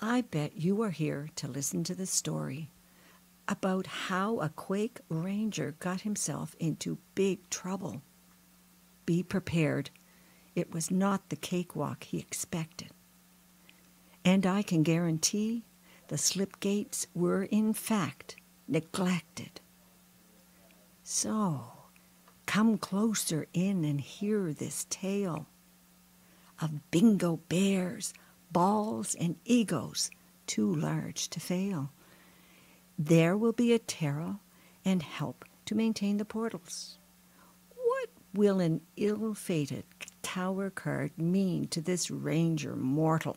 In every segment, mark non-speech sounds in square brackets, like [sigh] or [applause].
I bet you are here to listen to the story about how a Quake Ranger got himself into big trouble. Be prepared. It was not the cakewalk he expected. And I can guarantee the slip gates were in fact neglected. So, come closer in and hear this tale of bingo bears, balls, and egos too large to fail. There will be a terror and help to maintain the portals. What will an ill fated tower card mean to this ranger mortal?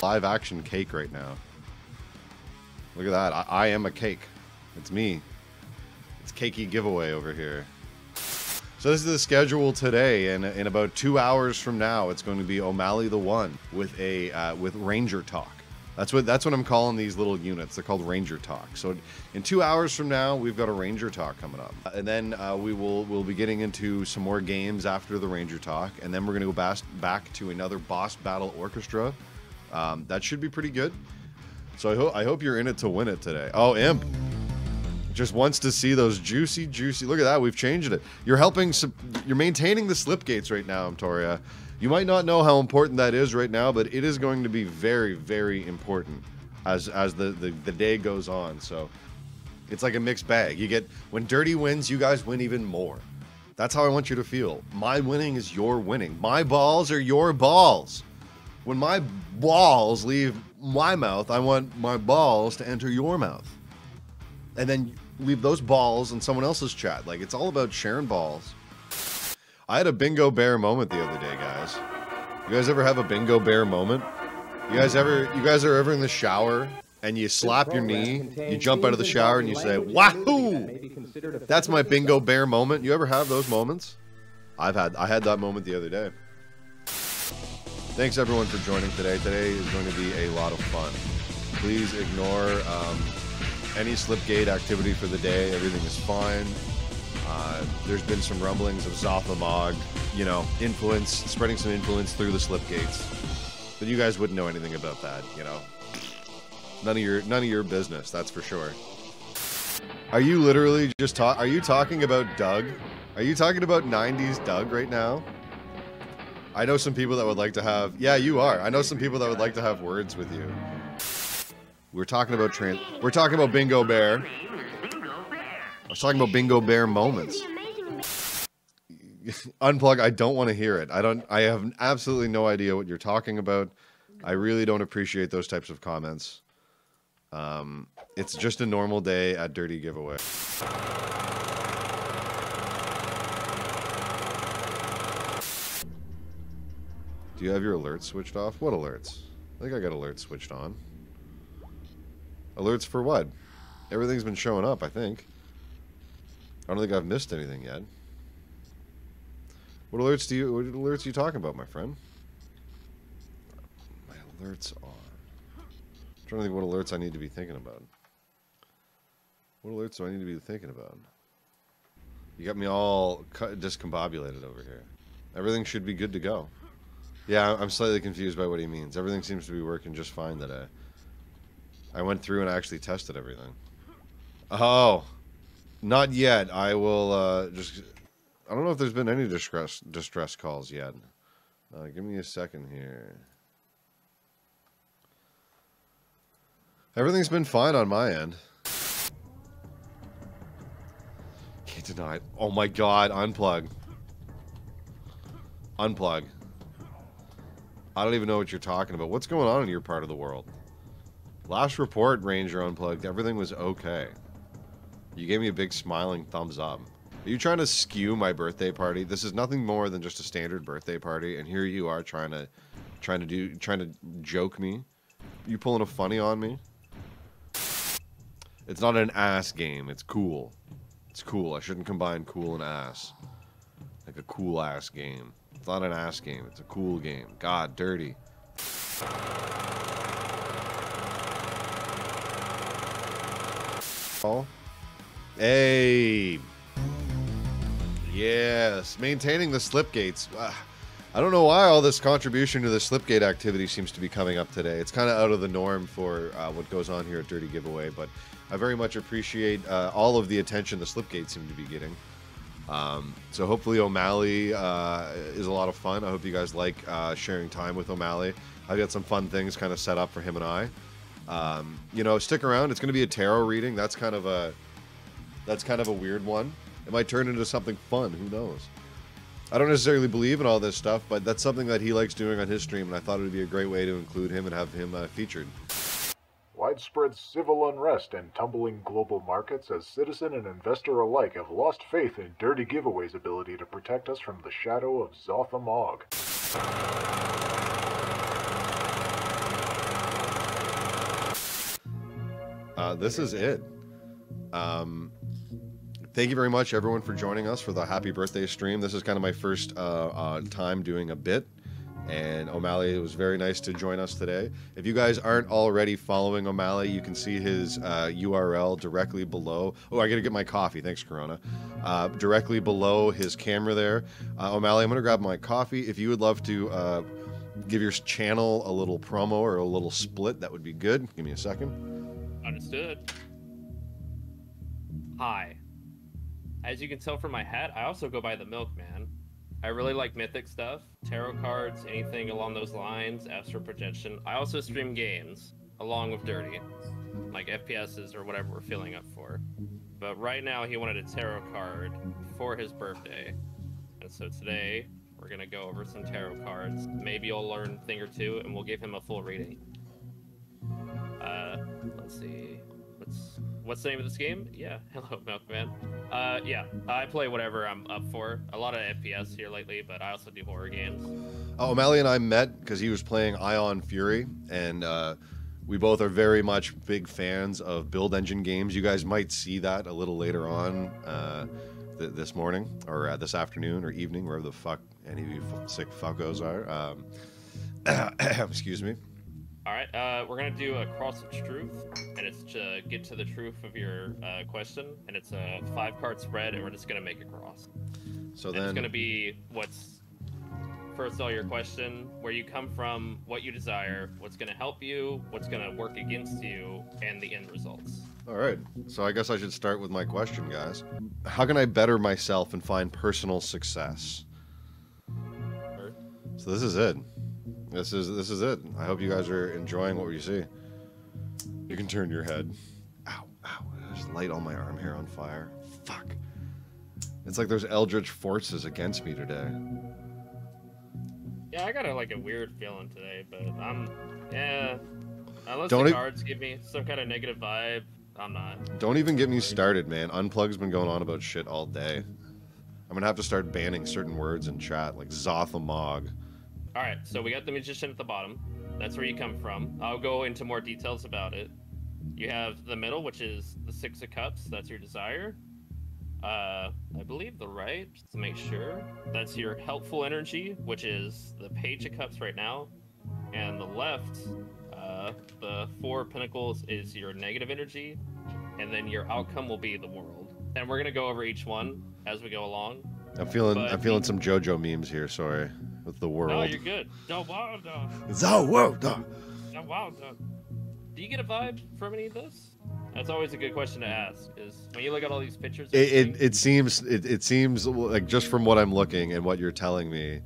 Live action cake right now. Look at that. I, I am a cake. It's me. It's cakey giveaway over here. So this is the schedule today, and in about two hours from now, it's going to be O'Malley the One with a uh, with Ranger Talk. That's what that's what I'm calling these little units. They're called Ranger Talk. So in two hours from now, we've got a Ranger Talk coming up, and then uh, we will we'll be getting into some more games after the Ranger Talk, and then we're going to go back back to another Boss Battle Orchestra. Um, that should be pretty good. So I hope I hope you're in it to win it today. Oh, Imp just wants to see those juicy, juicy. Look at that. We've changed it. You're helping. You're maintaining the slip gates right now, Toria. You might not know how important that is right now, but it is going to be very, very important as as the the, the day goes on. So it's like a mixed bag. You get when Dirty wins, you guys win even more. That's how I want you to feel. My winning is your winning. My balls are your balls. When my balls leave my mouth, I want my balls to enter your mouth. And then leave those balls in someone else's chat. Like it's all about sharing balls. I had a bingo bear moment the other day, guys. You guys ever have a bingo bear moment? You guys ever you guys are ever in the shower and you slap your knee, you jump out of the shower and you say, "Wahoo!" That's my bingo bear moment. You ever have those moments? I've had I had that moment the other day. Thanks everyone for joining today. Today is going to be a lot of fun. Please ignore um, any slipgate activity for the day. Everything is fine. Uh, there's been some rumblings of Zoth Ommog, you know, influence, spreading some influence through the slipgates. But you guys wouldn't know anything about that, you know. None of your none of your business, that's for sure. Are you literally just talk? Are you talking about Doug? Are you talking about 90s Doug right now? I know some people that would like to have. Yeah, you are. I know some people that would like to have words with you. We're talking about trans. We're talking about Bingo Bear. I was talking about Bingo Bear moments. [laughs] Unplug. I don't want to hear it. I don't. I have absolutely no idea what you're talking about. I really don't appreciate those types of comments. Um, it's just a normal day at Dirty Giveaway. Do you have your alerts switched off? What alerts? I think I got alerts switched on. Alerts for what? Everything's been showing up, I think. I don't think I've missed anything yet. What alerts do you what alerts are you talking about, my friend? My alerts on. I'm trying to think what alerts I need to be thinking about. What alerts do I need to be thinking about? You got me all discombobulated over here. Everything should be good to go. Yeah, I'm slightly confused by what he means. Everything seems to be working just fine today. I went through and actually tested everything. Oh, not yet. I will uh, just. I don't know if there's been any distress distress calls yet. Uh, give me a second here. Everything's been fine on my end. Can't deny it. Oh my god, unplug. Unplug. I don't even know what you're talking about. What's going on in your part of the world? Last report, Ranger Unplugged, everything was okay. You gave me a big smiling thumbs up. Are you trying to skew my birthday party? This is nothing more than just a standard birthday party, and here you are trying to, trying to do, trying to joke me. You pulling a funny on me? It's not an ass game. It's cool. It's cool. I shouldn't combine cool and ass. Like a cool ass game. It's not an ass game. It's a cool game. God, dirty. Hey. Yes, maintaining the slip gates. I don't know why all this contribution to the slipgate activity seems to be coming up today. It's kind of out of the norm for uh, what goes on here at Dirty Giveaway, but I very much appreciate uh, all of the attention the slipgates seem to be getting. Um, so hopefully O'Malley uh, is a lot of fun. I hope you guys like uh, sharing time with O'Malley. I've got some fun things kind of set up for him and I. Um, you know, stick around. It's going to be a tarot reading. That's kind of a that's kind of a weird one. It might turn into something fun. Who knows? I don't necessarily believe in all this stuff, but that's something that he likes doing on his stream, and I thought it would be a great way to include him and have him uh, featured. Widespread civil unrest and tumbling global markets as citizen and investor alike have lost faith in Dirty Giveaway's ability to protect us from the shadow of Zoth Ommog. Uh, this is it. Um, thank you very much, everyone, for joining us for the happy birthday stream. This is kind of my first uh, uh, time doing a bit, and O'Malley it was very nice to join us today. If you guys aren't already following O'Malley, you can see his uh, URL directly below. Oh, I gotta get my coffee. Thanks, Corona. Uh, directly below his camera there. Uh, O'Malley, I'm gonna grab my coffee. If you would love to uh, give your channel a little promo or a little split, that would be good. Give me a second. Understood. Hi. As you can tell from my hat, I also go by the Milkman. I really like mythic stuff, tarot cards, anything along those lines, astral projection. I also stream games along with Dirty, like FPSs or whatever we're filling up for. But right now, he wanted a tarot card for his birthday. And so today, we're to go over some tarot cards. Maybe you'll learn a thing or two, and we'll give him a full reading. Uh, let's see. What's what's the name of this game? Yeah, [laughs] hello, Milkman. Uh, yeah, I play whatever I'm up for. A lot of FPS here lately, but I also do horror games. Oh, O'Malley and I met because he was playing Ion Fury, and uh, we both are very much big fans of build engine games. You guys might see that a little later on uh, th- this morning, or uh, this afternoon, or evening, wherever the fuck any of you sick fuckos are. Um, [coughs] excuse me. All right, uh, we're gonna do a cross of truth, and it's to get to the truth of your uh, question, and it's a five-card spread, and we're just gonna make a cross. So And then, it's gonna be what's first of all your question, where you come from, what you desire, what's gonna help you, what's gonna work against you, and the end results. all right. So I guess I should start with my question, guys. How can I better myself and find personal success? So this is it. This is this is it. I hope you guys are enjoying what you see. You can turn your head. Ow, ow. There's light on my arm hair on fire. Fuck. It's like there's eldritch forces against me today. Yeah, I got a, like a weird feeling today, but I'm yeah. Unless Don't the e- give me some kind of negative vibe, I'm not. Don't even get me started, man. Unplug's been going on about shit all day. I'm gonna have to start banning certain words in chat, like Zoth Ommog. All right, so we got the magician at the bottom. That's where you come from. I'll go into more details about it. You have the middle, which is the six of cups. That's your desire. Uh, I believe the right, just to make sure. That's your helpful energy, which is the page of cups right now. And the left, uh, the four of pentacles is your negative energy. And then your outcome will be the world. And we're gonna go over each one as we go along. I'm feeling But- I'm feeling some JoJo memes here. Sorry, with the world. No, you're good. No, wow, no. The world. uh. Oh, wow. no. Do you get a vibe from any of this? That's always a good question to ask. Is when you look at all these pictures. It, it, it seems it, it seems like just from what I'm looking and what you're telling me,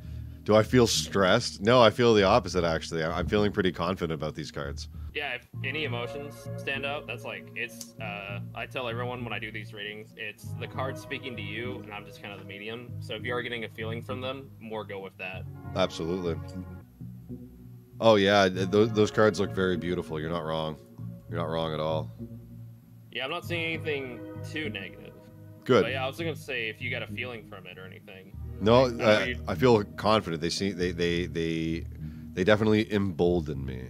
do I feel stressed? No, I feel the opposite. Actually, I'm feeling pretty confident about these cards. Yeah. If any emotions stand out, that's like it's. Uh, I tell everyone when I do these readings, it's the card speaking to you, and I'm just kind of the medium. So if you are getting a feeling from them, more go with that. Absolutely. Oh yeah, th- those, those cards look very beautiful. You're not wrong. You're not wrong at all. Yeah, I'm not seeing anything too negative. Good. But yeah, I was gonna say if you got a feeling from it or anything. No, No, I, you- I feel confident. They see they they they they definitely embolden me.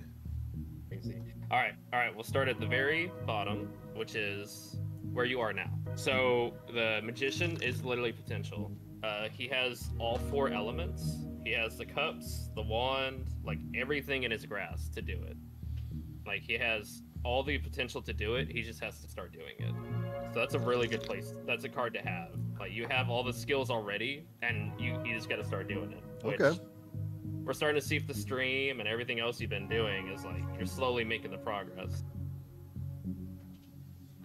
All right, all right. We'll start at the very bottom, which is where you are now. So the magician is literally potential. Uh, he has all four elements. He has the cups, the wand, like everything in his grasp to do it. Like he has all the potential to do it. He just has to start doing it. So that's a really good place. That's a card to have. Like you have all the skills already, and you you just got to start doing it. Which Okay. We're starting to see if the stream and everything else you've been doing is like you're slowly making the progress.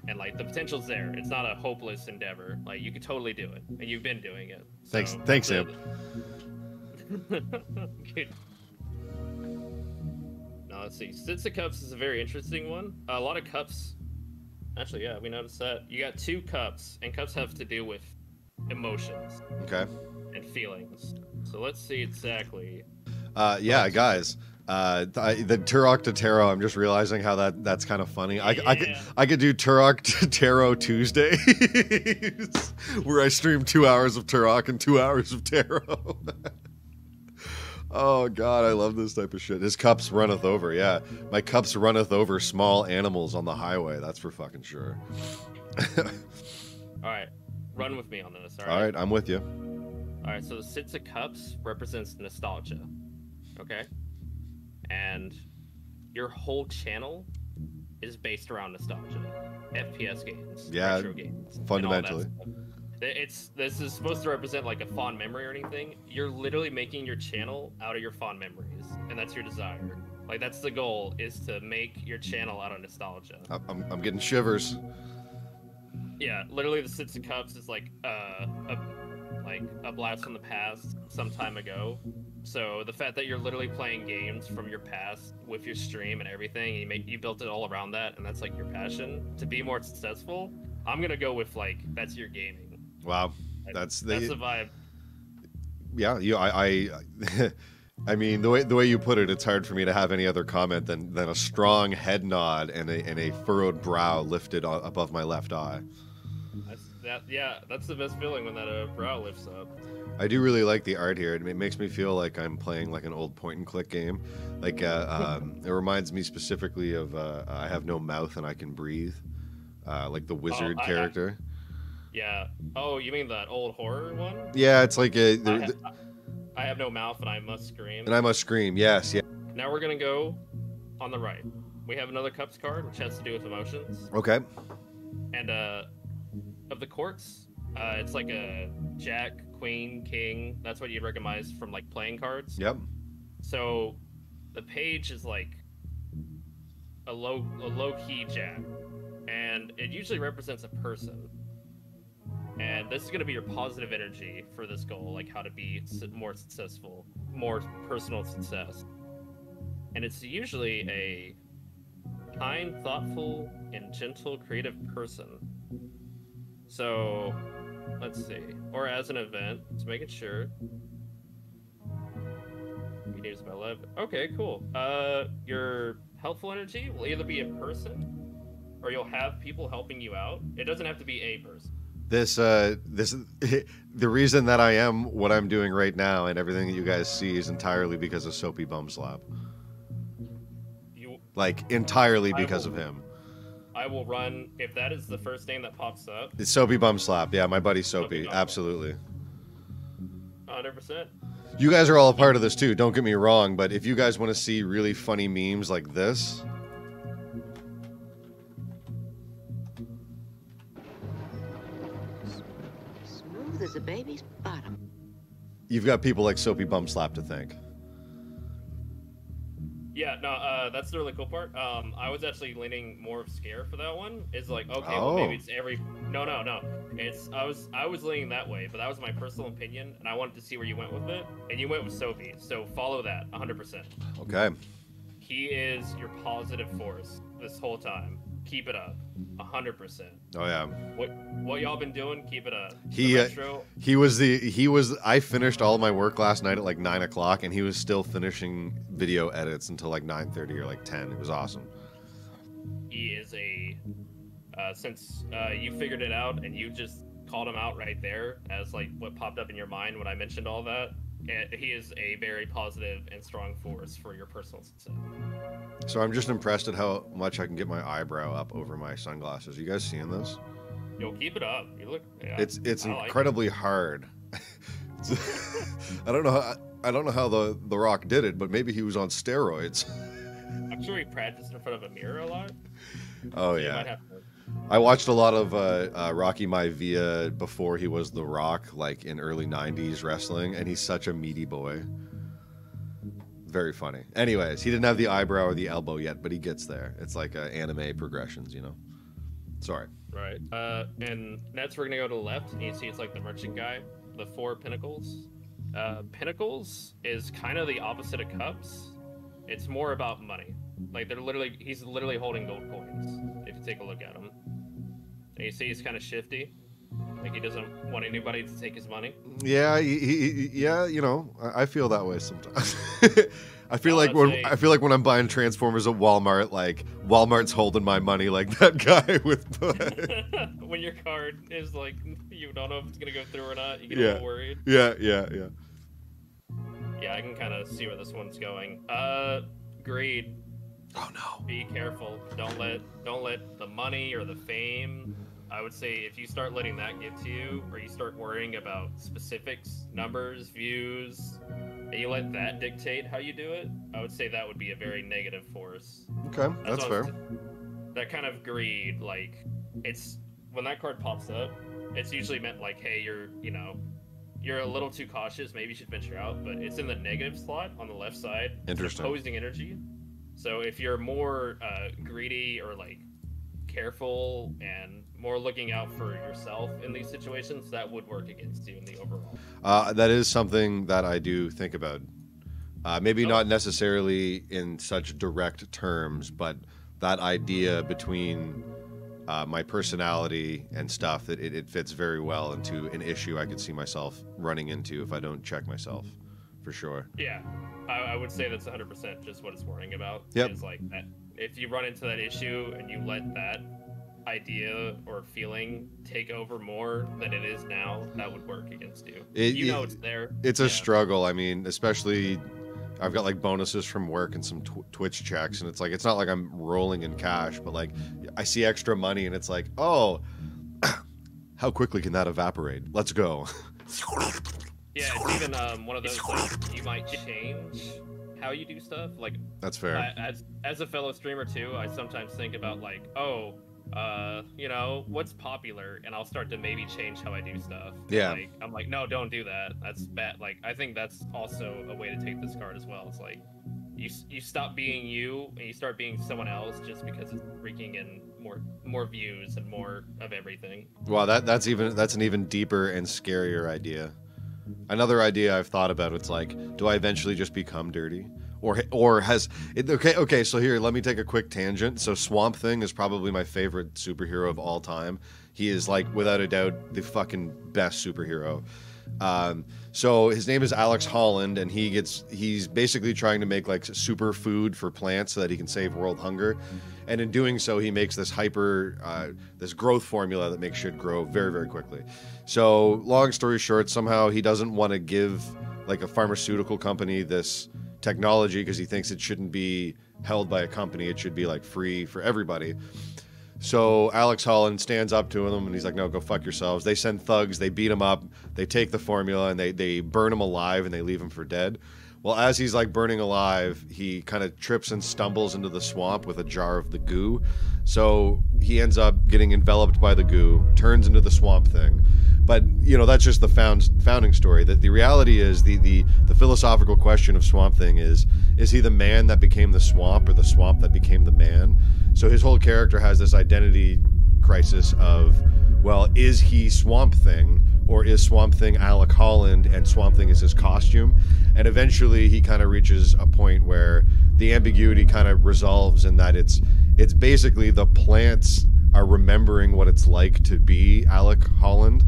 And like the potential's there. It's not a hopeless endeavor. Like you could totally do it, and you've been doing it. Thanks- So, thanks, the- Sam. [laughs] Now let's see. Six of Cups is a very interesting one. a lot of cups. Actually, yeah, we noticed that. You got two cups, and cups have to do with emotions Okay. and feelings. So let's see exactly. Uh, yeah, guys. Uh, th- the Turok to Tarot. I'm just realizing how that that's kind of funny. I, I could I could do Turok to Tarot Tuesdays, [laughs] where I stream two hours of Turok and two hours of Tarot. [laughs] oh God, I love this type of shit. His cups runneth over. Yeah, my cups runneth over small animals on the highway. That's for fucking sure. [laughs] All right, run with me on this. All right. All right, I'm with you. All right. So the Six of Cups represents nostalgia. Okay. And your whole channel is based around nostalgia, FPS games, Yeah, retro games, and fundamentally. It's this is supposed to represent like a fond memory or anything. You're literally making your channel out of your fond memories, and that's your desire. Like that's the goal is to make your channel out of nostalgia. I'm, I'm getting shivers. Yeah, literally the Six of Cups is like uh, a like a blast from the past some time ago. So the fact that you're literally playing games from your past with your stream and everything, and you make you built it all around that, and that's like your passion to be more successful. I'm gonna go with like that's your gaming. Wow, that's the that's the vibe. yeah you i i [laughs] i mean the way the way you put it it's hard for me to have any other comment than than a strong head nod and a and a furrowed brow lifted above my left eye That's, that yeah, that's the best feeling when that uh, brow lifts up. I do really like the art here it makes me feel like i'm playing like an old point and click game like uh, [laughs] um, it reminds me specifically of uh, i have no mouth and i can breathe uh, like the wizard I- I- character Yeah. Oh, you mean that old horror one? yeah it's like a I, there- ha- I have no mouth and I must scream. and i must scream yes yeah Now we're gonna go on the right. We have another cups card, which has to do with emotions. okay And uh, of the courts, uh, it's like a jack, queen, king. That's what you'd recognize from like playing cards. yep So the page is like a low, a low key jack, and it usually represents a person. And this is going to be your positive energy for this goal, like how to be more successful, more personal success. And it's usually a kind, thoughtful, and gentle, creative person. So, let's see. Or as an event, just making sure. You use about 11. Okay, cool. Uh, your helpful energy will either be in person, or you'll have people helping you out. It doesn't have to be a person. this uh this [laughs] the reason that I am what I'm doing right now and everything that you guys see is entirely because of Soapy Bum Slap. You, Like entirely because will- of him. I will run if that is the first name that pops up. It's Soapy Bum Slap. Yeah, my buddy Soapy Soapy. Absolutely. 100. percent You guys are all a part of this too. Don't get me wrong, but if you guys want to see really funny memes like this, Smooth as a baby's bottom. you've got people like Soapy Bum Slap to thank. Yeah, no, uh, that's the really cool part. Um, I was actually leaning more of scare for that one. It's like, okay, well, Oh. maybe it's every. No, no, no. It's I was I was leaning that way, but that was my personal opinion, and I wanted to see where you went with it, and you went with Soapy. So follow that, 100. percent Okay. He is your positive force this whole time. Keep it up, 100. percent Oh yeah. What what y'all been doing? Keep it up. He, uh, He was the he was I finished all my work last night at like nine o'clock and he was still finishing video edits until like nine thirty or like ten. It was awesome. he is a uh, since uh, you figured it out and you just called him out right there as like what popped up in your mind when I mentioned all that. He is a very positive and strong force for your personal success. So I'm just impressed at how much I can get my eyebrow up over my sunglasses. You guys seeing this? Yo, keep it up. You look. Yeah, It's it's I like it. incredibly hard. [laughs] I don't know how I don't know how the the Rock did it, but maybe he was on steroids. I'm sure he practiced in front of a mirror a lot. Oh You yeah. I watched a lot of uh, uh, Rocky Maivia before he was The Rock, like in early '90s wrestling, and he's such a meaty boy. Very funny. Anyways, he didn't have the eyebrow or the elbow yet, but he gets there. It's like uh, anime progressions, you know. Sorry. Right. Uh, and next we're gonna go to the left, and you see it's like the merchant guy, the four pentacles. Uh, pentacles is kind of the opposite of cups. It's more about money. Like they're literally, he's literally holding gold coins. Take a look at him, and you see he's kind of shifty. Like he doesn't want anybody to take his money. Yeah, he, he, yeah, you know, I, I feel that way sometimes. [laughs] I feel Oh, like when I feel like when I'm buying Transformers at Walmart, like Walmart's holding my money, like that [laughs] guy with. [laughs] when your card is like, you don't know if it's gonna go through or not, you get Yeah. a little worried. yeah, yeah, yeah. Yeah, I can kind of see where this one's going. Uh, greed. Oh no. be careful. Don't let don't let the money or the fame. I would say if you start letting that get to you, or you start worrying about specifics, numbers, views, and you let that dictate how you do it, I would say that would be a very negative force. Okay, that's what I was fair. That kind of greed, like it's when that card pops up, it's usually meant like, hey, you're you know, you're a little too cautious. Maybe you should venture out, but it's in the negative slot on the left side. Interesting. Opposing energy. So if you're more uh, greedy or like careful and more looking out for yourself in these situations, that would work against you in the overall. Uh, that is something that I do think about. Uh, maybe Oh. not necessarily in such direct terms, but that idea between uh, my personality and stuff that it, it fits very well into an issue I could see myself running into if I don't check myself, for sure. Yeah, I, I would say that's 100% just what it's worrying about. Yep. Is like that if you run into that issue and you let that idea or feeling take over more than it is now, that would work against you. It- you know it- it's there. It's a struggle. I mean, especially I've got like bonuses from work and some tw- Twitch checks, and it's like it's not like I'm rolling in cash, but like I see extra money, and it's like, oh, [clears throat] how quickly can that evaporate? Let's go. [laughs] Yeah, it's even um, one of those like you might [laughs] change how you do stuff. Like That's fair. I, as as a fellow streamer too, I sometimes think about like, oh, uh, you know, what's popular, and I'll start to maybe change how I do stuff. Yeah. Like I'm like, no, don't do that. That's bad. Like I think that's also a way to take this card as well. It's like you you stop being you and you start being someone else just because it's freaking in more more views and more of everything. Wow, that that's even that's an even deeper and scarier idea. Another idea I've thought about it's like, do I eventually just become dirty? Or or has it okay, okay, so here, let me take a quick tangent. So Swamp Thing is probably my favorite superhero of all time. He is like without a doubt the fucking best superhero. Um, so his name is Alex Holland, and he gets he's basically trying to make like super food for plants so that he can save world hunger. And in doing so, he makes this hyper uh, this growth formula that makes shit grow very very quickly. So long story short, somehow he doesn't want to give like a pharmaceutical company this technology because he thinks it shouldn't be held by a company. It should be like free for everybody. So Alex Holland stands up to them and he's like, "No, go fuck yourselves." They send thugs, they beat him up, they take the formula and they they burn him alive and they leave him for dead. Well, as he's like burning alive, he kind of trips and stumbles into the swamp with a jar of the goo. So he ends up getting enveloped by the goo, turns into the swamp thing. But you know that's just the found, founding story. That the reality is the, the the philosophical question of Swamp Thing is: is he the man that became the swamp, or the swamp that became the man? So his whole character has this identity crisis of, well, is he Swamp Thing or is Swamp Thing Alec Holland and Swamp Thing is his costume? And eventually he kind of reaches a point where the ambiguity kind of resolves in that it's it's basically the plants are remembering what it's like to be Alec Holland.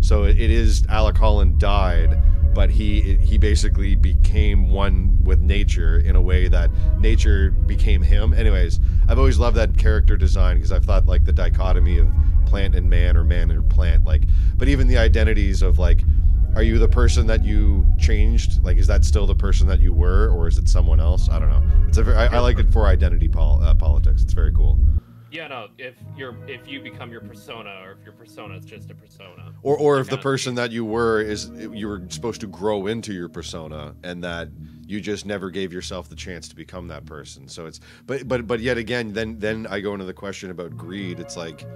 So it is Alec Holland died, but he he basically became one with nature in a way that nature became him. Anyways, I've always loved that character design because I've thought like the dichotomy of plant and man or man and plant, like, but even the identities of like, are you the person that you changed? Like, is that still the person that you were, or is it someone else? I don't know. It's a very, I, I like it for identity pol- uh, politics. It's very cool. Yeah, no. If you're if you become your persona, or if your persona is just a persona. Or, or if the person that you were is you were supposed to grow into your persona, and that you just never gave yourself the chance to become that person. So it's, but but but yet again, then then I go into the question about greed. It's like,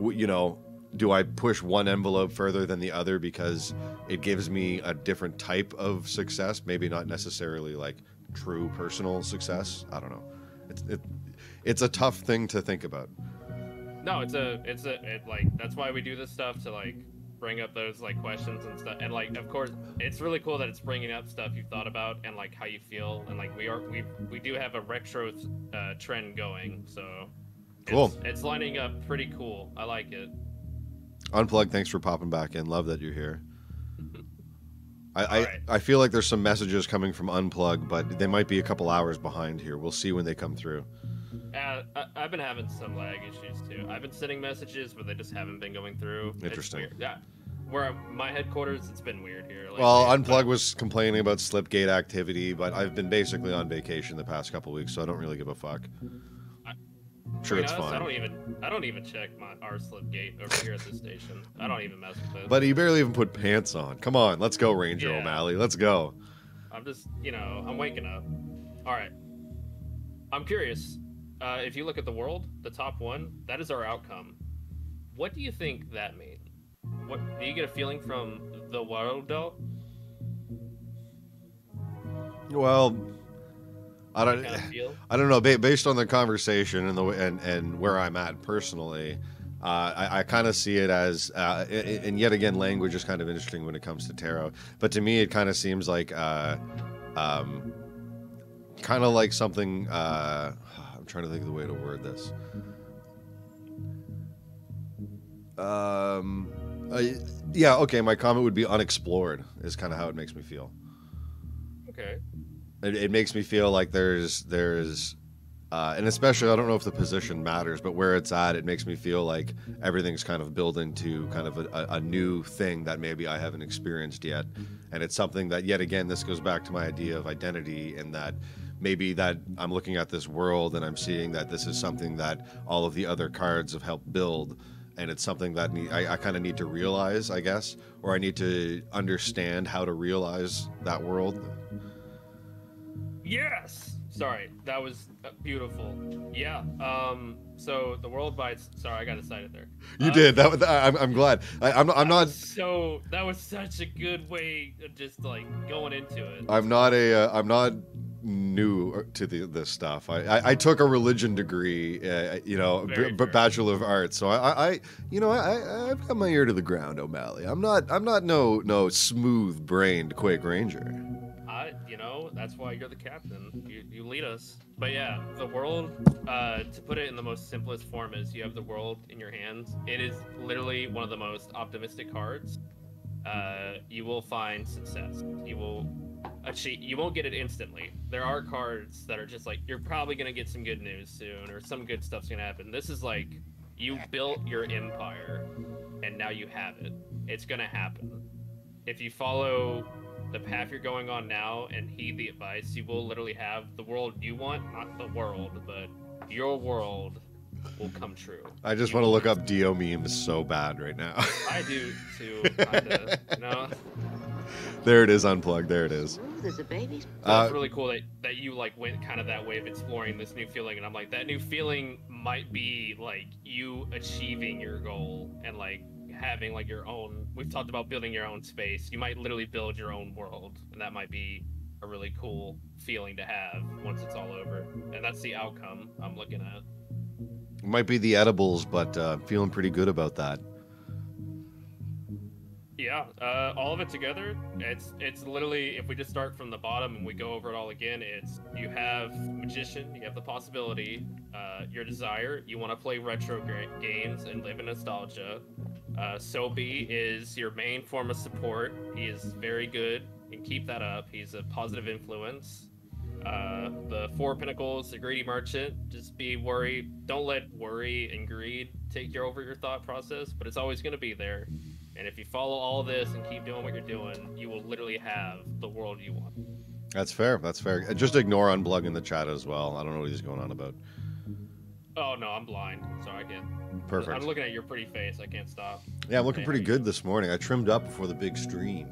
you know, do I push one envelope further than the other because it gives me a different type of success? Maybe not necessarily like true personal success. I don't know. It's it, it's a tough thing to think about. No, it's a it's a it, like that's why we do this stuff to like bring up those like questions and stuff. And like of course, it's really cool that it's bringing up stuff you've thought about and like how you feel. And like we are we we do have a retro uh, trend going, so Cool. It's, it's lining up pretty cool. I like it. Unplug, thanks for popping back in. Love that you're here. [laughs] I, I, Alright. I feel like there's some messages coming from Unplug, but they might be a couple hours behind here. We'll see when they come through. Uh, I, I've been having some lag issues too. I've been sending messages, but they just haven't been going through. Interesting. Yeah, where my headquarters, it's been weird here. Well, but- Unplug was complaining about Slipgate activity, but I've been basically on vacation the past couple weeks, so I don't really give a fuck. I- Sure, it's honest, I don't even I don't even check my our slip gate over here at the station. I don't even mess with it. But he barely even put pants on. Come on, let's go, Ranger Yeah. O'Malley. Let's go. I'm just you know I'm waking up. All right. I'm curious. Uh, if you look at the world, the top one, that is our outcome. What do you think that means? What do you get a feeling from the world though? Well, I don't. I don't know. Based on the conversation and the and and where I'm at personally, uh, I, I kind of see it as, uh, and yet again, language is kind of interesting when it comes to tarot. But to me, it kind of seems like, uh, um, kind of like something. Uh, [sighs] I'm trying to think of the way to word this. Um, yeah. Okay. My comment would be unexplored. Is kind of how it makes me feel. Okay. It, it makes me feel like there's there's uh, and especially I don't know if the position matters, but where it's at, it makes me feel like everything's kind of building to kind of a, a, new thing that maybe I haven't experienced yet, and it's something that yet again this goes back to my idea of identity and that maybe that I'm looking at this world and I'm seeing that this is something that all of the other cards have helped build. And it's something that I, I kind of need to realize, I guess, or I need to understand how to realize that world. Yes. Sorry, that was uh, beautiful. Yeah. Um. So the world bites. Sorry, I got excited there. You Uh, did. That, was- I, I'm, I'm glad. I, I'm, I'm not. So that was such a good way of just like going into it. I'm not a. Uh, I'm not new to the, this stuff. I, I, I took a religion degree. Uh, you know, Very b- bachelor of arts. So I, I, I you know, I, I, I've got my ear to the ground, O'Malley. I'm not. I'm not no, no smooth brained Quake Ranger. That's why you're the captain. You, you lead us. But yeah, the world. Uh, to put it in the most simplest form, is you have the world in your hands. It is literally one of the most optimistic cards. Uh, you will find success. You will achieve. You won't get it instantly. There are cards that are just like you're probably gonna get some good news soon, or some good stuff's gonna happen. This is like you built your empire, and now you have it. It's gonna happen. If you follow the path you're going on now and heed the advice, you will literally have the world you want, not the world, but your world will come true. I just want to look up Dio memes so bad right now. I do too, [laughs] kinda. You know, there it is, unplugged. There it is. Smooth a baby's. So Uh, that's really cool that, that you like went kind of that way of exploring this new feeling, and I'm like, that new feeling might be like you achieving your goal and like having like your own. We've talked about building your own space. You might literally build your own world, and that might be a really cool feeling to have once it's all over. And that's the outcome I'm looking at. Might be the edibles, but uh, feeling pretty good about that. Yeah, uh, all of it together, it's it's literally if we just start from the bottom and we go over it all again, it's you have magician, you have the possibility, uh, your desire, you want to play retro ga- games and live in nostalgia. Uh, Soapy is your main form of support. He is very good and keep that up. He's a positive influence. Uh, the four pentacles, the greedy merchant. Just be worried. Don't let worry and greed take your over your thought process, but it's always going to be there. And if you follow all this and keep doing what you're doing, you will literally have the world you want. That's fair. That's fair. Uh, Just ignore unplug in the chat as well. I don't know what he's going on about. Oh no, I'm blind, so I can't. Perfect. I'm looking at your pretty face. I can't stop. Yeah, I'm looking pretty good this morning. I trimmed up before the big stream.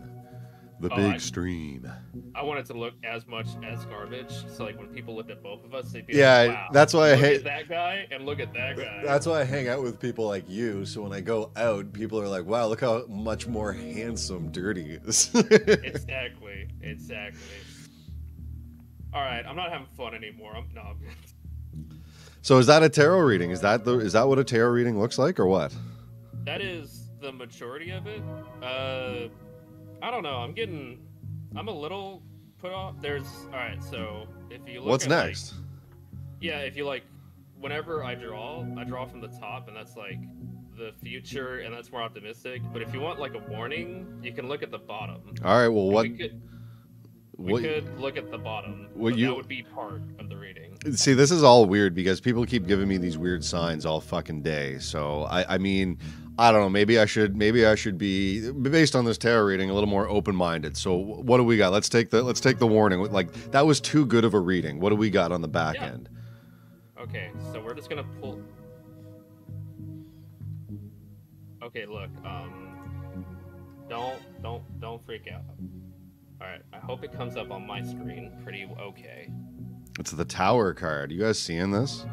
The Oh, big I- stream. I want it to look as much as garbage. So like when people looked at both of us, they'd be Yeah, like, wow, that's why I hate- at that guy and look at that guy. That's why I hang out with people like you. So when I go out, people are like, "Wow, look how much more handsome Dirty is." [laughs] exactly, exactly. All right, I'm not having fun anymore. I'm no. So is that a tarot reading? Is that the is that what a tarot reading looks like, or what? that is the majority of it. Uh, I don't know. I'm getting. I'm a little put off. There's all right. So if you look What's at, like- next? Yeah, if you like, whenever I draw, I draw from the top, and that's like the future, and that's more optimistic. But if you want like a warning, you can look at the bottom. All right. Well, what? We could, we what could look at the bottom. What you- That would be part of the reading. See, this is all weird because people keep giving me these weird signs all fucking day. So I, I mean, I don't know. Maybe I should, maybe I should be based on this tarot reading a little more open minded. So what do we got? Let's take the let's take the warning. Like that was too good of a reading. What do we got on the back Yeah. end? Okay, so we're just gonna pull. Okay, look. Um, don't don't don't freak out. All right, I hope it comes up on my screen pretty okay. It's the Tower card. You guys seeing this?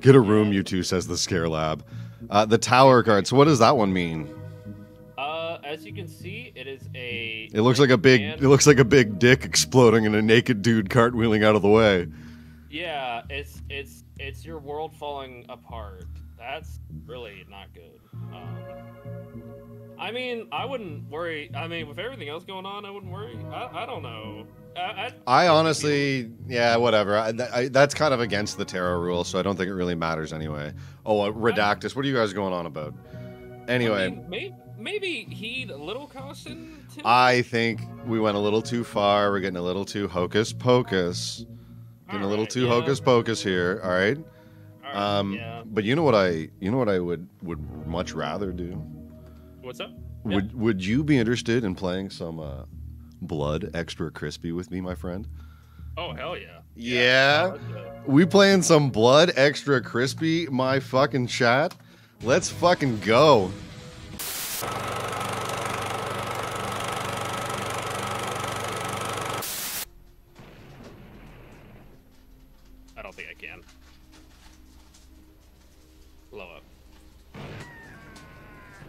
Get a room, you two, says the Scare Lab. Uh, the Tower card. So what does that one mean? Uh, as you can see, it is a. It looks like a big. It looks like a big dick exploding and a naked dude cartwheeling out of the way. Yeah, it's it's it's your world falling apart. That's really not good. Um, I mean, I wouldn't worry. I mean, with everything else going on, I wouldn't worry. I, I don't know. I, I, I honestly, yeah, whatever. I, I, that's kind of against the tarot rule, so I don't think it really matters anyway. Oh, uh, Redactus, what are you guys going on about? Anyway, mean, maybe, maybe heed a little caution. I think we went a little too far. We're getting a little too hocus pocus. Getting a little too yeah, hocus pocus here. All right. alright, Um, yeah. but you know what I, you know what I would would much rather do. What's up? Yeah. Would Would you be interested in playing some uh, Blood Extra Crispy with me, my friend? Oh hell yeah. Yeah. let's. We playing some Blood Extra Crispy, my fucking chat. Let's fucking go.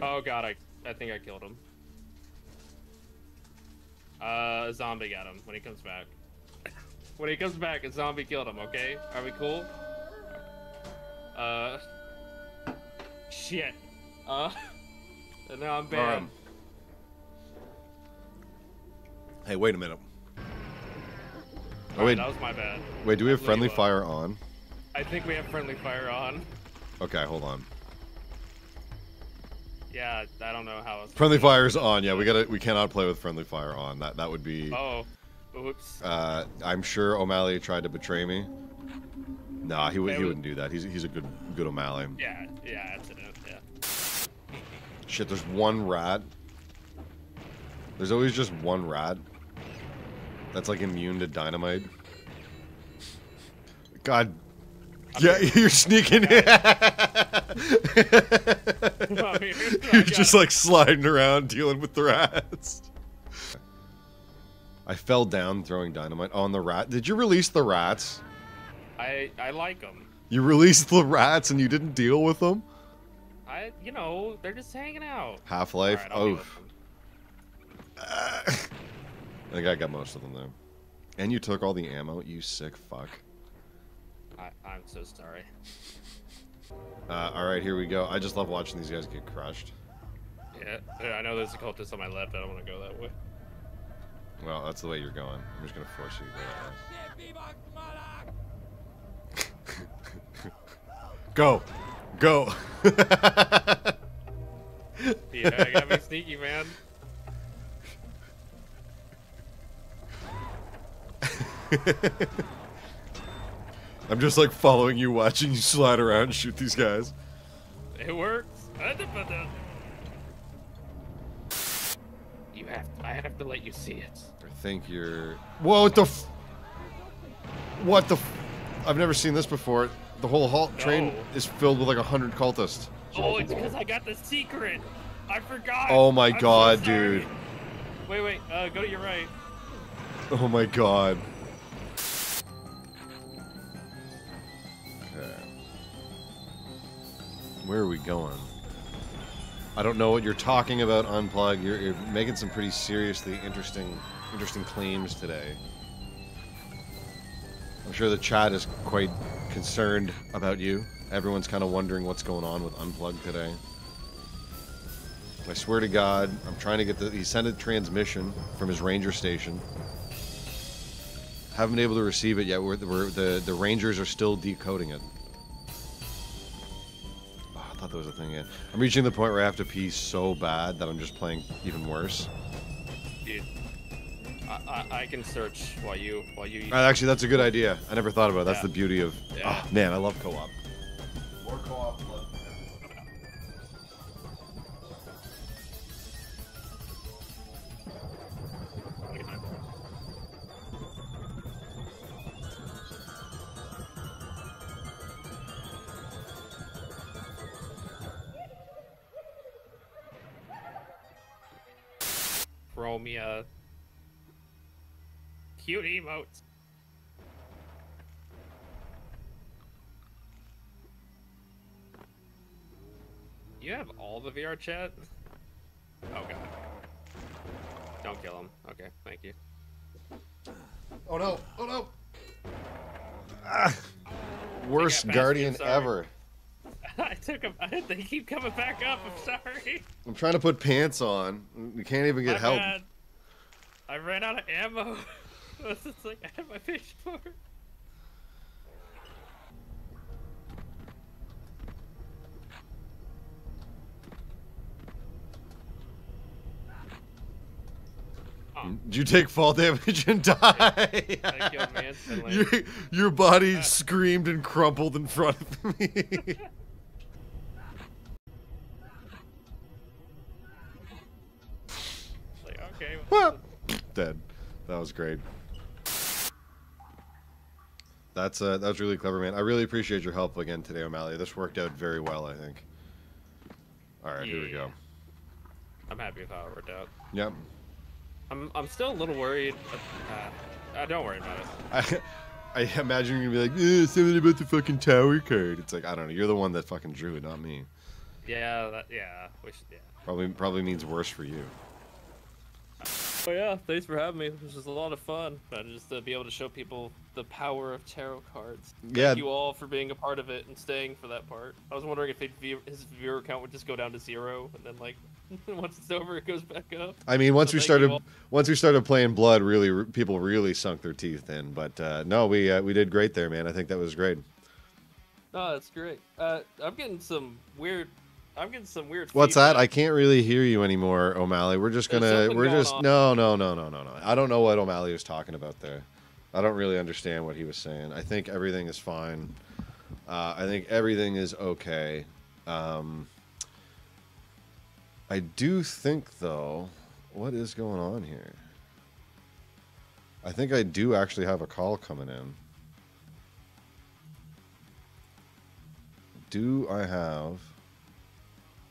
Oh god, I I think I killed him. Uh, a zombie got him when he comes back. When he comes back, a zombie killed him. Okay, are we cool? Uh, shit. Uh, [laughs] and now I'm banned. Um, Hey, wait a minute. Oh, wait, that was my bad. wait. Do we have friendly fire on? I think we have friendly fire on. Okay, hold on. Yeah, I don't know how. Friendly fire's on. Yeah, we gotta. We cannot play with friendly fire on. That that would be. Oh, oops. Uh, I'm sure O'Malley tried to betray me. Nah, he would. It He wouldn't do that. He's he's a good good O'Malley. Yeah, yeah, accident. Yeah. Shit, there's one rat. There's always just one rat. That's like immune to dynamite. God. Yeah, [laughs] you're sneaking in. [laughs] You're just uh, like sliding around dealing with the rats. I fell down throwing dynamite on the rat. Did you release the rats? I I like them. You released the rats and you didn't deal with them? I you know they're just hanging out. Half Life? Alright, I'll Oh. [laughs] I think I got most of them there. And you took all the ammo, you sick fuck. I, I'm so sorry. Uh, alright, here we go. I just love watching these guys get crushed. Yeah, yeah, I know there's a cultist on my left. I don't want to go that way. Well, that's the way you're going. I'm just gonna force you to go that way. [laughs] Go! Go! [laughs] Yeah, I gotta be sneaky, man. [laughs] I'm just like following you, watching you slide around and shoot these guys. It works. You have. I have to let you see it. I think you're. Whoa! What the? F- what the? F- I've never seen this before. The whole halt train No. is filled with like a hundred cultists. Oh, it's because I got the secret. I forgot. Oh my I'm God, sorry. dude. Wait, wait. Uh, go to your right. Oh my god. Where are we going? I don't know what you're talking about, Unplug. You're, you're making some pretty seriously interesting, interesting claims today. I'm sure the chat is quite concerned about you. Everyone's kind of wondering what's going on with Unplug today. I swear to God, I'm trying to get the. He sent a transmission from his ranger station. Haven't been able to receive it yet. We're, we're, the the rangers are still decoding it. I thought there was a thing. Yeah, I'm reaching the point where I have to pee so bad that I'm just playing even worse. Dude. I, I, I can search while you while you. Uh, actually, that's a good idea. I never thought about it. That's Yeah. the beauty of. Yeah. Oh, man, I love co-op. More co-op. Throw me a cute emotes. You have all the VR chat? Oh god. Don't kill him. Okay, thank you. Oh no! Oh no! Ah. Worst past you, guardian ever. Took him. [laughs] They keep coming back up. I'm sorry. I'm trying to put pants on. We can't even get My help. bad. I ran out of ammo. [laughs] it's just like I had my fish for. Oh, Did you take fall damage and die? [laughs] I killed your, your body screamed and crumpled in front of me. like, okay. Well, Dead. That was great. That's uh, that was really clever, man. I really appreciate your help again today, O'Malley. This worked out very well, I think. All right, here we go. I'm happy with how it worked out. Yep. I'm I'm still a little worried. Uh, uh, don't worry about it. [laughs] I, I imagine you're gonna be like, eh, something about the fucking tower card. It's like I don't know. You're the one that fucking drew it, not me. Yeah, that, yeah. Should, yeah. Probably probably means worse for you. Oh yeah, thanks for having me. This was a lot of fun. Uh, just to be able to show people the power of tarot cards. Yeah. Thank you all for being a part of it and staying for that part. I was wondering if view, his viewer count would just go down to zero, and then like [laughs] once it's over, it goes back up. I mean, once So we started once we started playing Blood, really r- people really sunk their teeth in. But uh, no, we uh, we did great there, man. I think that was great. Oh, that's great. Uh, I'm getting some weird. I'm getting some weird. What's that? I can't really hear you anymore, O'Malley. We're just gonna we're going just on. no no no no no no. I don't know what O'Malley was talking about there. I don't really understand what he was saying. I think everything is fine. Uh, I think everything is okay. Um, I do think though, what is going on here? I think I do actually have a call coming in. Do I have?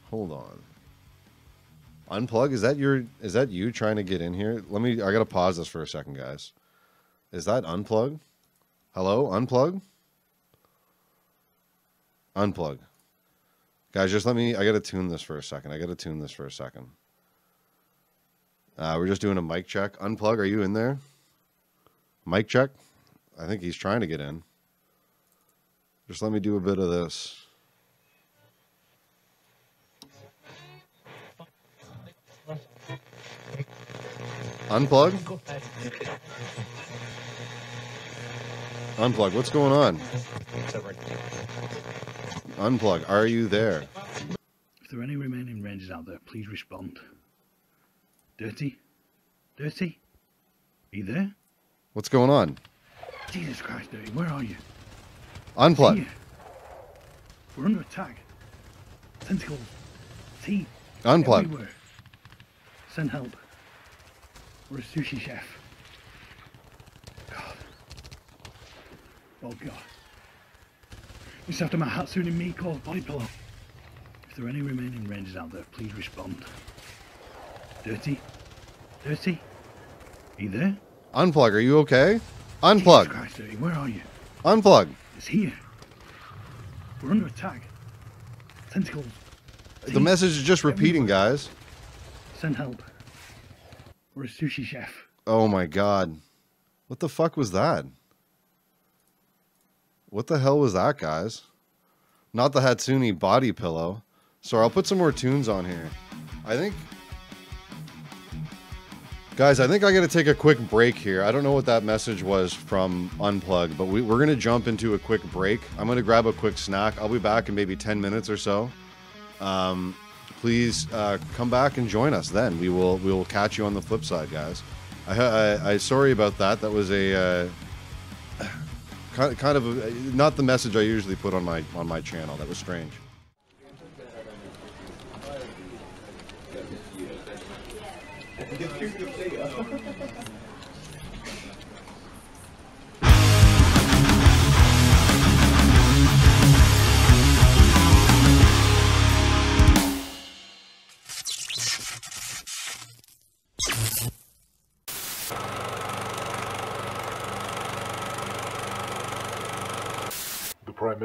Hold on. Unplug. Is that your? Is that you trying to get in here? Let me. I gotta pause this for a second, guys. Is that unplug? Hello, unplug. Unplug. Guys, just let me. I gotta tune this for a second. I gotta tune this for a second. Uh, we're just doing a mic check. Unplug. Are you in there? Mic check. I think he's trying to get in. Just let me do a bit of this. Unplug? Unplug, what's going on? Unplug, are you there? If there are any remaining rangers out there, please respond. Dirty? Dirty? Are you there? What's going on? Jesus Christ, Dirty, where are you? Unplug. Here. We're under attack. Tentacles. Teeth. Unplug. Everywhere. Send help. We're a sushi chef. God. Oh God. It's after my Hatsune Miku body pillow. If there are any remaining rangers out there, please respond. Dirty? Dirty? Are you there? Unplug. Are you okay? Jesus Unplug. Christ, Dirty, where are you? Unplug. It's here. We're under attack. Tentacles. The message is just repeating, guys. Send help. We're a sushi chef. Oh my god. What the fuck was that? What the hell was that, guys? Not the Hatsune body pillow. Sorry, I'll put some more tunes on here. I think. Guys, I think I gotta take a quick break here. I don't know what that message was from Unplug, but we, we're gonna jump into a quick break. I'm gonna grab a quick snack. I'll be back in maybe 10 minutes or so. Um, please uh, come back and join us then. We will we will catch you on the flip side, guys. I, I, I sorry about that. That was a uh, kind of a, not the message I usually put on my on my channel. That was strange. [laughs] [laughs]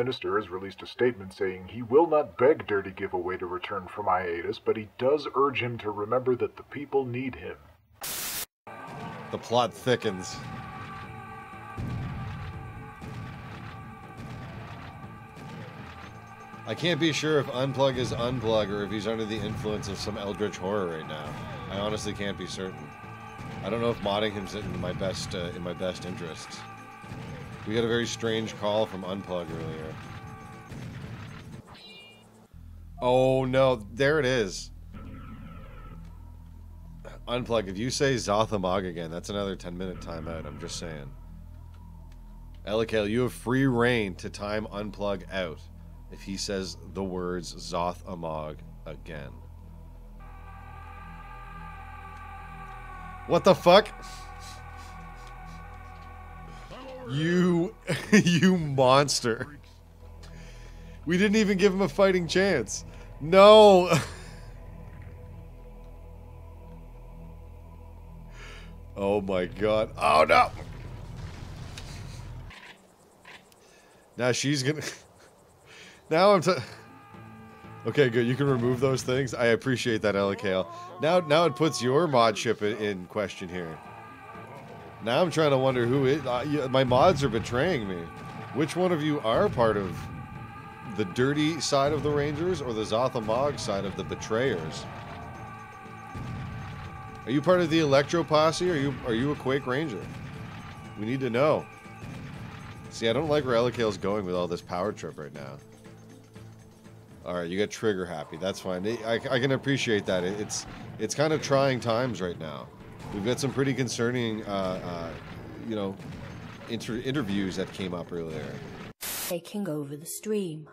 Minister has released a statement saying he will not beg Dirty Giveaway to return from hiatus, but he does urge him to remember that the people need him. The plot thickens. I can't be sure if Unplug is Unplug or if he's under the influence of some eldritch horror right now. I honestly can't be certain. I don't know if modding him's in my best uh, in my best interests. We got a very strange call from Unplug earlier. Oh no, there it is. Unplug, if you say Zoth Ommog again, that's another 10 minute timeout. I'm just saying. Elikale, you have free reign to time Unplug out if he says the words Zoth Ommog again. What the fuck? You, [laughs] you monster. We didn't even give him a fighting chance. No. [laughs] Oh my god. Oh no. Now she's gonna. [laughs] now I'm. Okay, good. You can remove those things. I appreciate that, Elikale. Now, now it puts your mod ship in, in question here. Now I'm trying to wonder who is. Uh, my mods are betraying me. Which one of you are part of the dirty side of the Rangers or the Zoth Ommog side of the betrayers? Are you part of the Electro Posse? Or are you are you a Quake Ranger? We need to know. See, I don't like where Elikale's going with all this power trip right now. All right, you got trigger happy. That's fine. I, I can appreciate that. It- It's it's kind of trying times right now. We've got some pretty concerning, uh, uh, you know, inter- interviews that came up earlier. taking over the stream.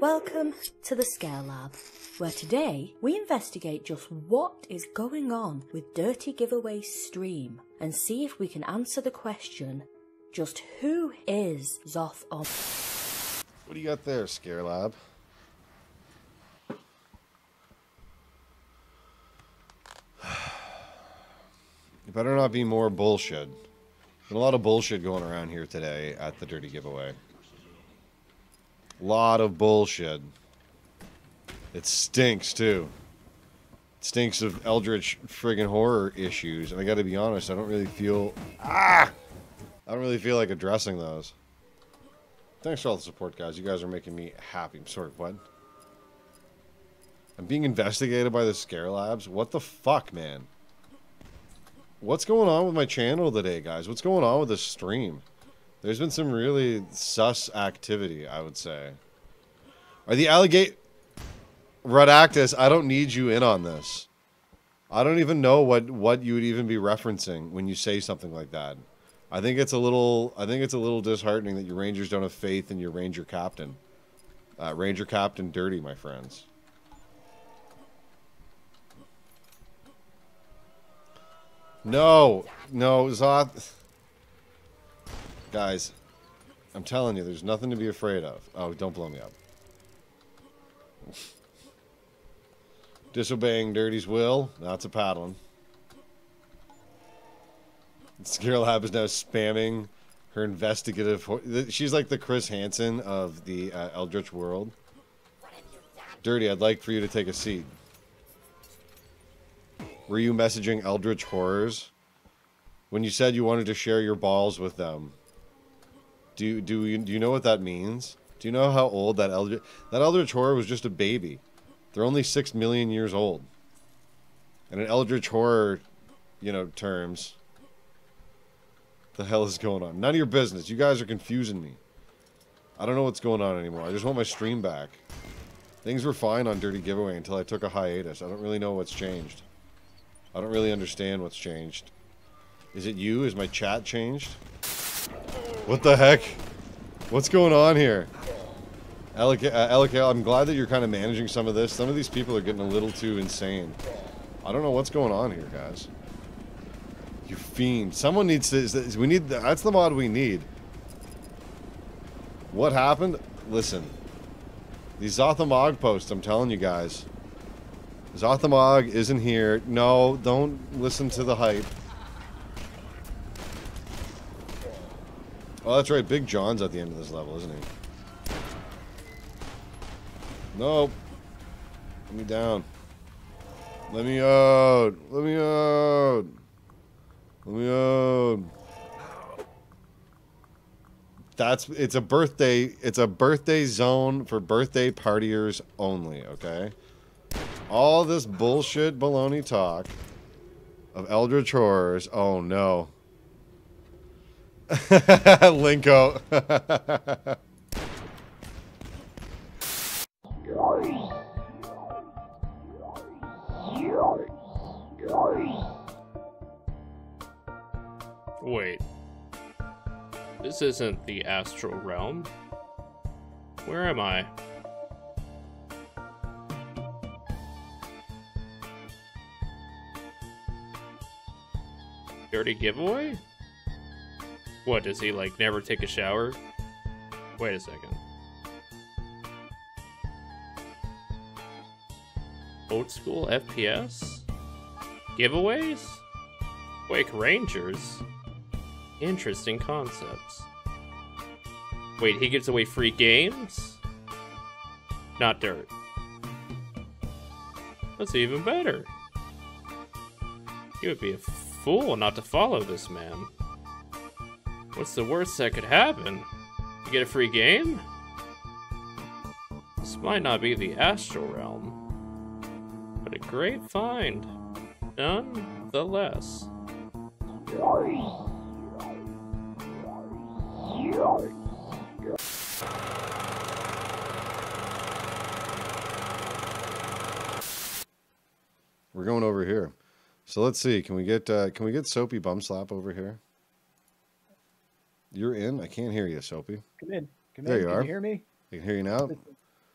Welcome to the Scare Lab, where today we investigate just what is going on with Dirty Giveaway stream and see if we can answer the question just who is Zoth Om? What do you got there, Scare Lab? Better not be more bullshit. Been a lot of bullshit going around here today at the Dirty Giveaway. A lot of bullshit. It stinks too. It stinks of eldritch friggin' horror issues, and I gotta be honest, I don't really feel ah I don't really feel like addressing those. Thanks for all the support, guys. You guys are making me happy. I'm sorry, what? I'm being investigated by the Scare Labs? What the fuck, man? What's going on with my channel today, guys? What's going on with this stream? There's been some really sus activity, I would say. Are the alligator... Rodactus, I don't need you in on this. I don't even know what, what you would even be referencing when you say something like that. I think it's a little I think it's a little disheartening that your Rangers don't have faith in your Ranger captain. Uh, Ranger captain dirty, my friends. No, no, Zoth. Guys, I'm telling you, there's nothing to be afraid of. Oh, don't blow me up. Disobeying Dirty's will. That's a paddling. Scare Lab is now spamming her investigative. She's like the Chris Hansen of the uh, Eldritch world. Dirty, I'd like for you to take a seat. Were you messaging Eldritch horrors when you said you wanted to share your balls with them? Do you, do you, do you know what that means? Do you know how old that Eldritch that Eldritch horror was just a baby? They're only six million years old. And in Eldritch horror, you know, terms, the hell is going on? None of your business. You guys are confusing me. I don't know what's going on anymore. I just want my stream back. Things were fine on Dirty Giveaway until I took a hiatus. I don't really know what's changed. I don't really understand what's changed. Is it you? Is my chat changed? What the heck? What's going on here? Alec, uh, I'm glad that you're kind of managing some of this. Some of these people are getting a little too insane. I don't know what's going on here, guys. You fiend. Someone needs to. We need. That's the mod we need. What happened? Listen. These Zoth Ommog posts, I'm telling you guys. Zoth Ommog isn't here. No, don't listen to the hype. Oh, that's right. Big John's at the end of this level, isn't he? Nope. Let me down. Let me out. Let me out. Let me out. That's it's a birthday it's a birthday zone for birthday partiers only, okay? All this bullshit baloney talk of Eldritch horrors. Oh no. [laughs] Linko. Wait. This isn't the astral realm. Where am I? Dirty giveaway? What, does he like never take a shower? Wait a second. Old school FPS? Giveaways? Quake Rangers? Interesting concepts. Wait, he gives away free games? Not dirt. That's even better. You would be a fool not to follow this man. What's the worst that could happen? You get a free game? This might not be the astral realm, but a great find, nonetheless. We're going over here. So let's see. Can we get uh, can we get Soapy Bum Slap over here? You're in. I can't hear you, Soapy. Come in. Come There in. you Can are. you hear me? I can hear you now.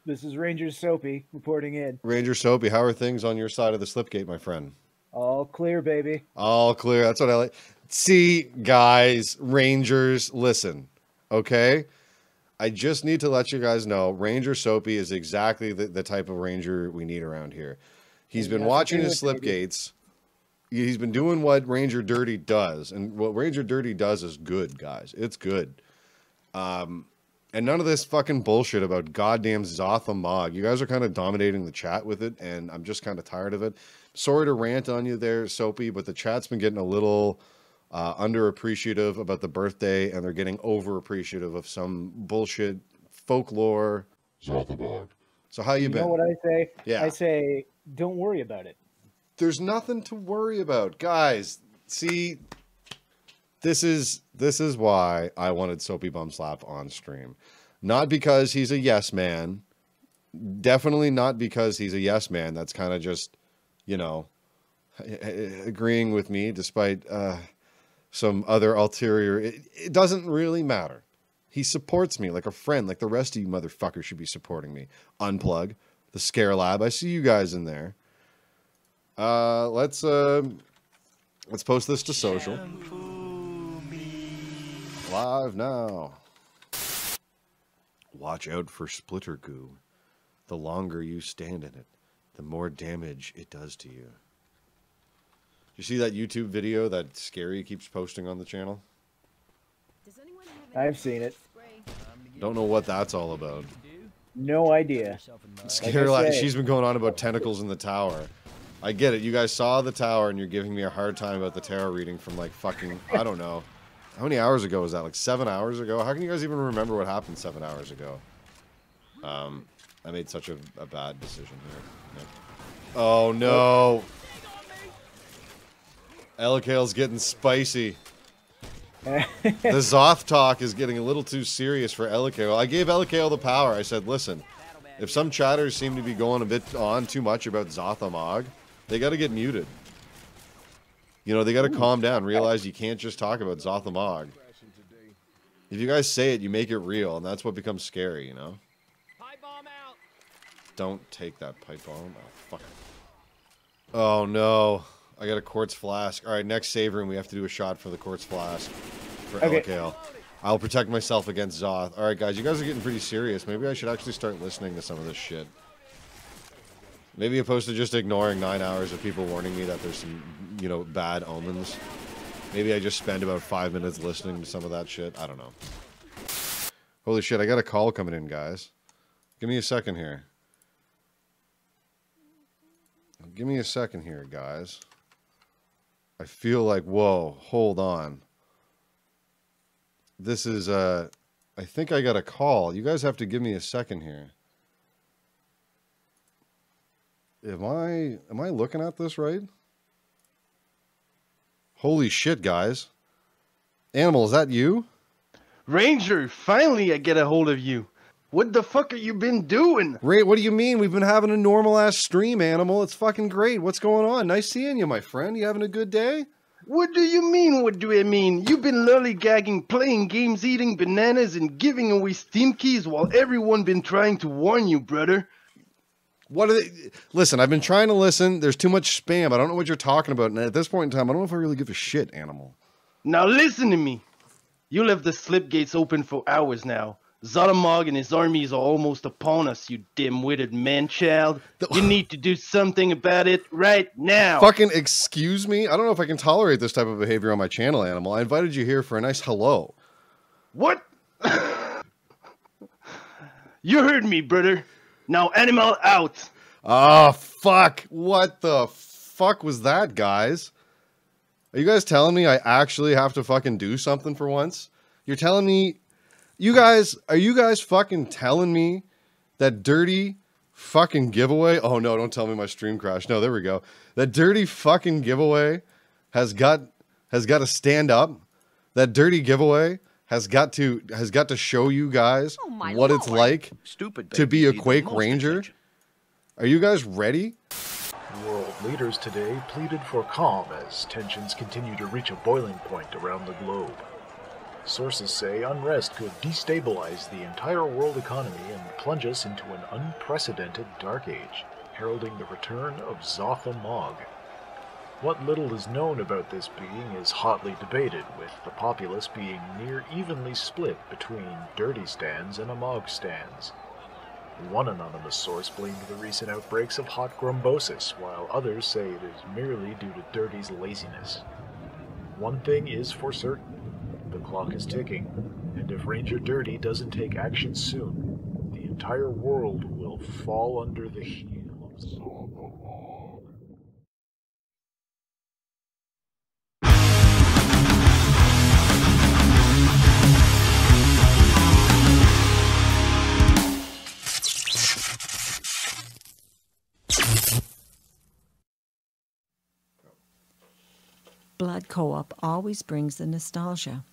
This is Ranger Soapy reporting in. Ranger Soapy, how are things on your side of the slipgate, my friend? All clear, baby. All clear. That's what I like. See, guys, Rangers, listen, okay? I just need to let you guys know Ranger Soapy is exactly the, the type of Ranger we need around here. He's been watching his it, baby. Slipgates. He's been doing what Ranger Dirty does. And what Ranger Dirty does is good, guys. It's good. Um, and none of this fucking bullshit about goddamn Zoth Ommog. You guys are kind of dominating the chat with it, and I'm just kind of tired of it. Sorry to rant on you there, Soapy, but the chat's been getting a little uh, underappreciative about the birthday, and they're getting overappreciative of some bullshit folklore. Zoth Ommog. So how you, You been? know what I say? Yeah. I say, don't worry about it. There's nothing to worry about, guys. See, this is this is why I wanted Soapy Bum Slap on stream, not because he's a yes man. Definitely not because he's a yes man. That's kind of just, you know, agreeing with me despite uh, some other ulterior. It, it doesn't really matter. He supports me like a friend, like the rest of you motherfuckers should be supporting me. Unplug the Scare Lab. I see you guys in there. Uh, let's uh, let's post this to social. Live now. Watch out for splitter goo. The longer you stand in it, the more damage it does to you. You see that YouTube video that Scary keeps posting on the channel? I've seen it. Don't know what that's all about. No idea. Scary, Like like, say- she's been going on about tentacles in the tower. I get it. You guys saw the tower, and you're giving me a hard time about the tarot reading from like fucking I don't know. How many hours ago was that? Like seven hours ago? How can you guys even remember what happened seven hours ago? Um, I made such a, a bad decision here. Yeah. Oh no! Elakale's getting spicy. [laughs] the Zoth talk is getting a little too serious for Elakale. I gave Elakale the power. I said, listen, if some chatters seem to be going a bit on too much about Zoth Ommog, they got to get muted. You know, they got to calm down. Realize you can't just talk about Zoth Ommog. If you guys say it, you make it real, and that's what becomes scary, you know? Don't take that pipe bomb. Oh, fuck. Oh, no. I got a quartz flask. All right, next save room, we have to do a shot for the quartz flask for Okay. Elakale. I'll protect myself against Zoth. All right, guys, you guys are getting pretty serious. Maybe I should actually start listening to some of this shit. Maybe opposed to just ignoring nine hours of people warning me that there's some, you know, bad omens. Maybe I just spend about five minutes listening to some of that shit. I don't know. Holy shit, I got a call coming in, guys. Give me a second here. Give me a second here, guys. I feel like, whoa, hold on. This is, uh, I think I got a call. You guys have to give me a second here. Am I, am I looking at this right? Holy shit, guys. Animal, is that you? Ranger, finally I get a hold of you. What the fuck have you been doing? Ray, what do you mean? We've been having a normal ass stream, Animal. It's fucking great. What's going on? Nice seeing you, my friend. You having a good day? What do you mean, what do I mean? You've been lollygagging, playing games, eating bananas, and giving away Steam keys while everyone been trying to warn you, brother. What are they? Listen, I've been trying to listen. There's too much spam. I don't know what you're talking about. And at this point in time, I don't know if I really give a shit, Animal. Now listen to me. You left the slip gates open for hours now. Zoth Ommog and his armies are almost upon us, you dim-witted man-child. You need to do something about it right now. Fucking excuse me? I don't know if I can tolerate this type of behavior on my channel, Animal. I invited you here for a nice hello. What? [laughs] you heard me, brother. Now animal out. Oh, fuck. What the fuck was that, guys? Are you guys telling me I actually have to fucking do something for once? You're telling me. You guys, are you guys fucking telling me that dirty fucking giveaway? Oh no, don't tell me my stream crashed. No, there we go. That dirty fucking giveaway has got has got to stand up. That dirty giveaway has got to has got to show you guys oh, my what it's like Stupid to be a Quake most Ranger. Are you guys ready? World leaders today pleaded for calm as tensions continue to reach a boiling point around the globe. Sources say unrest could destabilize the entire world economy and plunge us into an unprecedented dark age, heralding the return of Zoth Ommog. What little is known about this being is hotly debated, with the populace being near evenly split between dirty stands and Amog stands. One anonymous source blamed the recent outbreaks of hot grumbosis, while others say it is merely due to Dirty's laziness. One thing is for certain the clock is ticking, and if Ranger Dirty doesn't take action soon, the entire world will fall under the heel of Co op always brings the nostalgia,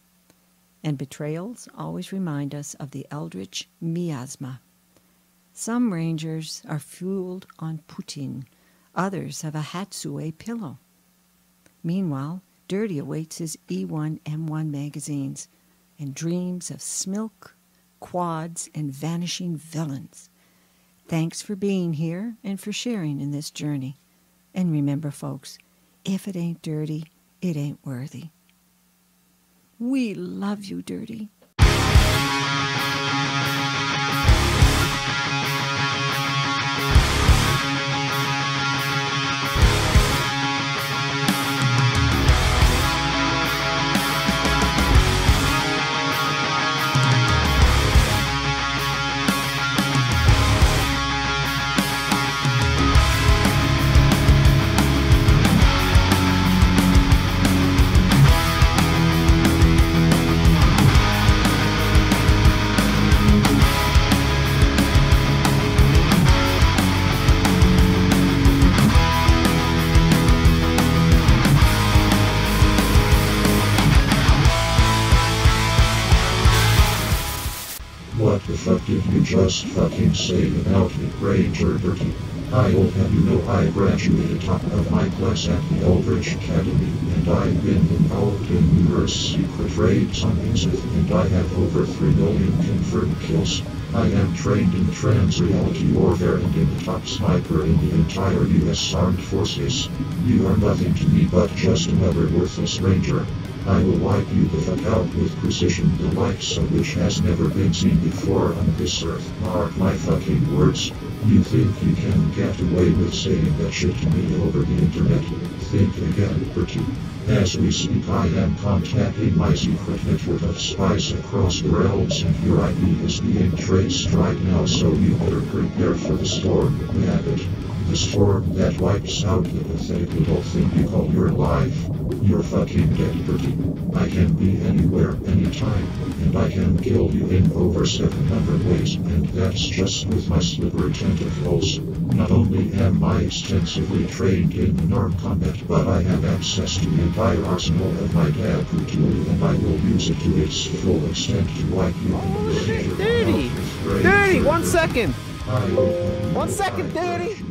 and betrayals always remind us of the eldritch miasma. Some rangers are fueled on Putin, others have a Hatsune pillow. Meanwhile, Dirty awaits his E1 M1 magazines and dreams of smilk, quads, and vanishing villains. Thanks for being here and for sharing in this journey. And remember, folks, if it ain't dirty, it ain't worthy. We love you, Dirty. Did you just fucking say about me, Ranger Dirty? I will have you know I graduated top of my class at the Eldritch Academy, and I've been involved in numerous secret raids on Innsmouth, and I have over 3 million confirmed kills. I am trained in trans-reality warfare and in the top sniper in the entire U.S. Armed Forces. You are nothing to me but just another worthless ranger. I will wipe you the fuck out with precision the likes of which has never been seen before on this earth. Mark my fucking words. You think you can get away with saying that shit to me over the internet? Think again, Bertie. As we speak, I am contacting my secret network of spies across the realms, and your IP is being traced right now, so you better prepare for the storm, Rabbit. The storm that wipes out the pathetic little thing you call your life. You're fucking dead, Bertie. I can be anywhere, anytime, and I can kill you in over 700 ways, and that's just with my slippery tentacles. Not only am I extensively trained in unarmed combat, but I have access to the entire arsenal of my dad brutally, and I will use it to its full extent to wipe you Oh, shit, Dirty! Dirty, one second! One second, Dirty!